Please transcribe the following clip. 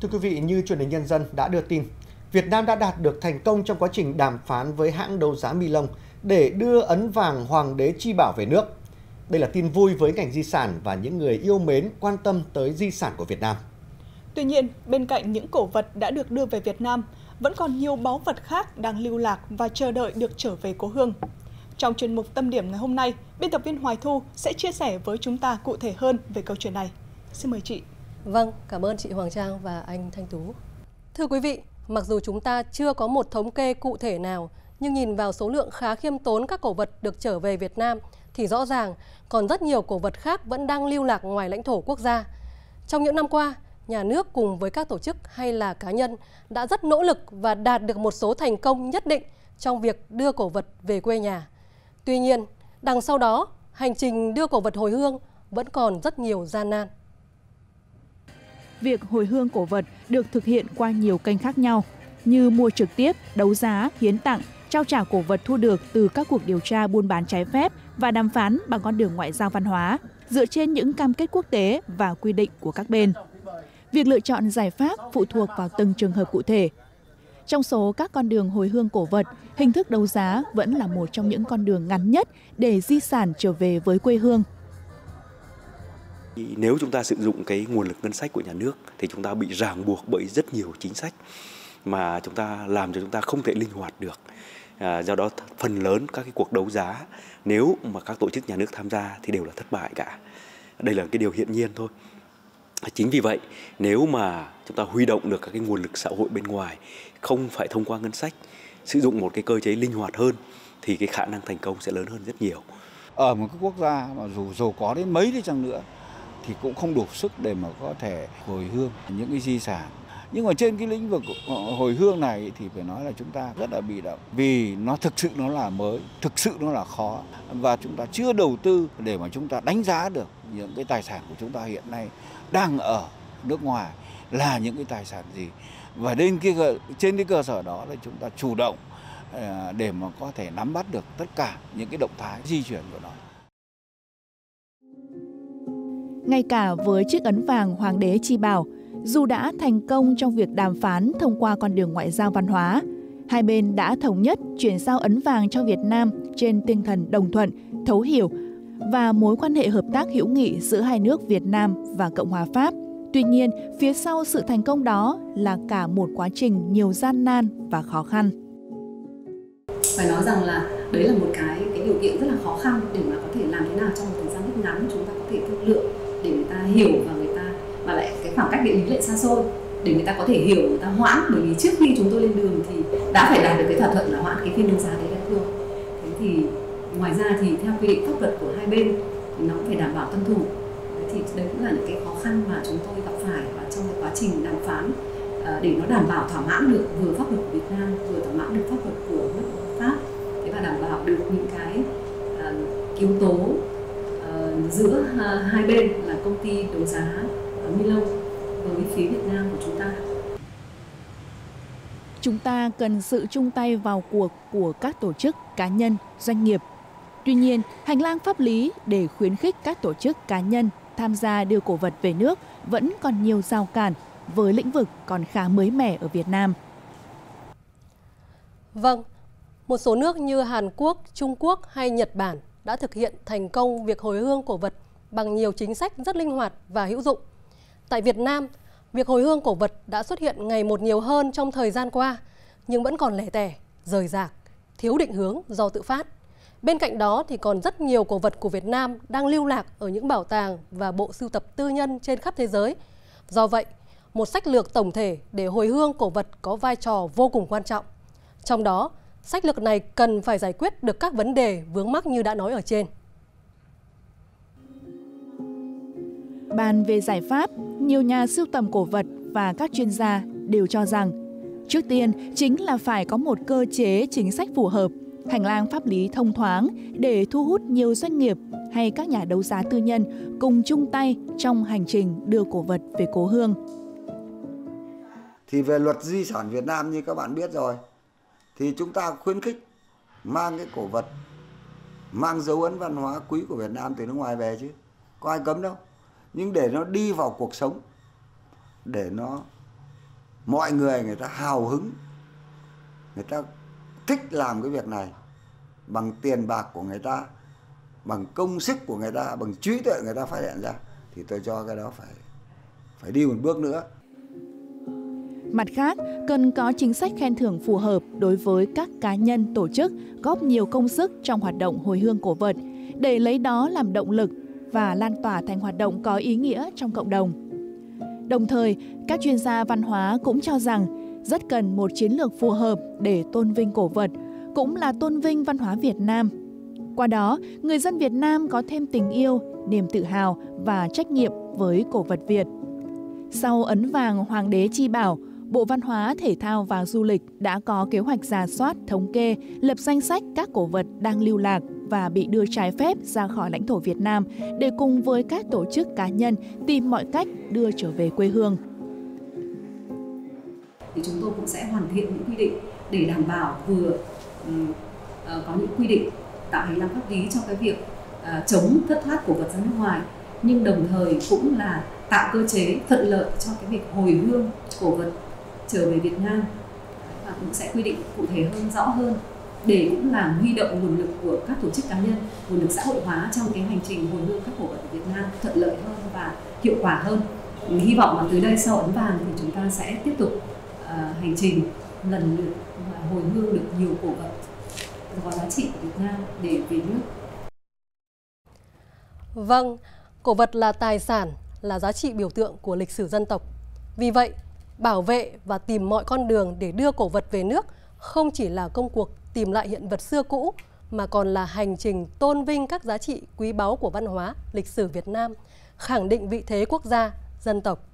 Thưa quý vị, như truyền hình nhân dân đã đưa tin, Việt Nam đã đạt được thành công trong quá trình đàm phán với hãng đấu giá Milong để đưa ấn vàng Hoàng đế Chi Bảo về nước. Đây là tin vui với ngành di sản và những người yêu mến quan tâm tới di sản của Việt Nam. Tuy nhiên, bên cạnh những cổ vật đã được đưa về Việt Nam, vẫn còn nhiều báu vật khác đang lưu lạc và chờ đợi được trở về cố hương. Trong chuyên mục tâm điểm ngày hôm nay, biên tập viên Hoài Thu sẽ chia sẻ với chúng ta cụ thể hơn về câu chuyện này. Xin mời chị. Vâng, cảm ơn chị Hoàng Trang và anh Thanh Tú. Thưa quý vị, mặc dù chúng ta chưa có một thống kê cụ thể nào, nhưng nhìn vào số lượng khá khiêm tốn các cổ vật được trở về Việt Nam thì rõ ràng còn rất nhiều cổ vật khác vẫn đang lưu lạc ngoài lãnh thổ quốc gia. Trong những năm qua, nhà nước cùng với các tổ chức hay là cá nhân đã rất nỗ lực và đạt được một số thành công nhất định trong việc đưa cổ vật về quê nhà. Tuy nhiên, đằng sau đó, hành trình đưa cổ vật hồi hương vẫn còn rất nhiều gian nan. Việc hồi hương cổ vật được thực hiện qua nhiều kênh khác nhau, như mua trực tiếp, đấu giá, hiến tặng, trao trả cổ vật thu được từ các cuộc điều tra buôn bán trái phép và đàm phán bằng con đường ngoại giao văn hóa, dựa trên những cam kết quốc tế và quy định của các bên. Việc lựa chọn giải pháp phụ thuộc vào từng trường hợp cụ thể. Trong số các con đường hồi hương cổ vật, hình thức đấu giá vẫn là một trong những con đường ngắn nhất để di sản trở về với quê hương. Nếu chúng ta sử dụng cái nguồn lực ngân sách của nhà nước thì chúng ta bị ràng buộc bởi rất nhiều chính sách mà chúng ta làm cho chúng ta không thể linh hoạt được. À, do đó phần lớn các cái cuộc đấu giá nếu mà các tổ chức nhà nước tham gia thì đều là thất bại cả. Đây là cái điều hiển nhiên thôi. À, chính vì vậy, nếu mà chúng ta huy động được các cái nguồn lực xã hội bên ngoài, không phải thông qua ngân sách, sử dụng một cái cơ chế linh hoạt hơn, thì cái khả năng thành công sẽ lớn hơn rất nhiều. Ở một cái quốc gia mà dù giàu có đến mấy đi chăng nữa, thì cũng không đủ sức để mà có thể hồi hương những cái di sản nhưng mà trên cái lĩnh vực ờ, hồi hương này thì phải nói là chúng ta rất là bị động, vì nó thực sự nó là mới, thực sự nó là khó, và chúng ta chưa đầu tư để mà chúng ta đánh giá được những cái tài sản của chúng ta hiện nay đang ở nước ngoài là những cái tài sản gì và đến cái trên cái cơ sở đó là chúng ta chủ động ờ, để mà có thể nắm bắt được tất cả những cái động thái di chuyển của nó. Ngay cả với chiếc ấn vàng Hoàng đế Chi Bảo, dù đã thành công trong việc đàm phán thông qua con đường ngoại giao văn hóa, hai bên đã thống nhất chuyển giao ấn vàng cho Việt Nam trên tinh thần đồng thuận, thấu hiểu và mối quan hệ hợp tác hữu nghị giữa hai nước Việt Nam và Cộng hòa Pháp. Tuy nhiên, phía sau sự thành công đó là cả một quá trình nhiều gian nan và khó khăn. Phải nói rằng là đấy là một cái cái điều kiện rất là khó khăn để mà có thể làm thế nào trong một thời gian rất ngắn chúng ta có thể thương lượng để người ta hiểu và người ta mà lại cái khoảng cách địa lý lại xa xôi để người ta có thể hiểu người ta hoãn. Bởi vì trước khi chúng tôi lên đường thì đã phải đạt được cái thỏa thuận là hoãn cái phiên đấu giá đấy đã rồi thế thì ngoài ra thì theo quy định pháp luật của hai bên thì nó cũng phải đảm bảo tuân thủ. Thế thì đấy cũng là những cái khó khăn mà chúng tôi gặp phải và trong cái quá trình đàm phán ờ, để nó đảm bảo thỏa mãn được vừa pháp luật của Việt Nam vừa thỏa mãn được pháp luật của nước Pháp. Thế và đảm bảo được những cái uh, yếu tố giữa uh, hai bên là công ty đấu giá Milong với phía Việt Nam của chúng ta. Chúng ta cần sự chung tay vào cuộc của các tổ chức, cá nhân, doanh nghiệp. Tuy nhiên, hành lang pháp lý để khuyến khích các tổ chức cá nhân tham gia đưa cổ vật về nước vẫn còn nhiều rào cản với lĩnh vực còn khá mới mẻ ở Việt Nam. Vâng, một số nước như Hàn Quốc, Trung Quốc hay Nhật Bản đã thực hiện thành công việc hồi hương cổ vật bằng nhiều chính sách rất linh hoạt và hữu dụng. Tại Việt Nam, việc hồi hương cổ vật đã xuất hiện ngày một nhiều hơn trong thời gian qua, nhưng vẫn còn lẻ tẻ, rời rạc, thiếu định hướng do tự phát. Bên cạnh đó thì còn rất nhiều cổ vật của Việt Nam đang lưu lạc ở những bảo tàng và bộ sưu tập tư nhân trên khắp thế giới. Do vậy, một sách lược tổng thể để hồi hương cổ vật có vai trò vô cùng quan trọng. Trong đó, sách lược này cần phải giải quyết được các vấn đề vướng mắc như đã nói ở trên. Bàn về giải pháp, nhiều nhà sưu tầm cổ vật và các chuyên gia đều cho rằng trước tiên chính là phải có một cơ chế chính sách phù hợp, hành lang pháp lý thông thoáng để thu hút nhiều doanh nghiệp hay các nhà đấu giá tư nhân cùng chung tay trong hành trình đưa cổ vật về cố hương. Thì về luật di sản Việt Nam như các bạn biết rồi, thì chúng ta khuyến khích mang cái cổ vật, mang dấu ấn văn hóa quý của Việt Nam từ nước ngoài về chứ. Có ai cấm đâu nhưng để nó đi vào cuộc sống để nó mọi người người ta hào hứng người ta thích làm cái việc này bằng tiền bạc của người ta bằng công sức của người ta bằng trí tuệ người ta phát hiện ra thì tôi cho cái đó phải phải đi một bước nữa Mặt khác, cần có chính sách khen thưởng phù hợp đối với các cá nhân, tổ chức góp nhiều công sức trong hoạt động hồi hương cổ vật để lấy đó làm động lực và lan tỏa thành hoạt động có ý nghĩa trong cộng đồng. Đồng thời, các chuyên gia văn hóa cũng cho rằng rất cần một chiến lược phù hợp để tôn vinh cổ vật, cũng là tôn vinh văn hóa Việt Nam. Qua đó, người dân Việt Nam có thêm tình yêu, niềm tự hào và trách nhiệm với cổ vật Việt. Sau ấn vàng Hoàng đế Chi Bảo, Bộ Văn hóa, Thể thao và Du lịch đã có kế hoạch giả soát, thống kê, lập danh sách các cổ vật đang lưu lạc và bị đưa trái phép ra khỏi lãnh thổ Việt Nam để cùng với các tổ chức cá nhân tìm mọi cách đưa trở về quê hương. Thì chúng tôi cũng sẽ hoàn thiện những quy định để đảm bảo vừa uh, có những quy định tạo hành lang pháp lý cho cái việc uh, chống thất thoát cổ vật ra nước ngoài nhưng đồng thời cũng là tạo cơ chế thuận lợi cho cái việc hồi hương cổ vật trở về Việt Nam và cũng sẽ quy định cụ thể hơn rõ hơn để cũng làm huy động nguồn lực của các tổ chức cá nhân nguồn lực xã hội hóa trong cái hành trình hồi hương các cổ vật ở Việt Nam thuận lợi hơn và hiệu quả hơn mình hy vọng là từ đây sau ấn vàng thì chúng ta sẽ tiếp tục uh, hành trình lần lượt hồi hương được nhiều cổ vật có giá trị của Việt Nam để về nước. Vâng, cổ vật là tài sản, là giá trị biểu tượng của lịch sử dân tộc. Vì vậy, bảo vệ và tìm mọi con đường để đưa cổ vật về nước không chỉ là công cuộc tìm lại hiện vật xưa cũ mà còn là hành trình tôn vinh các giá trị quý báu của văn hóa, lịch sử Việt Nam, khẳng định vị thế quốc gia, dân tộc.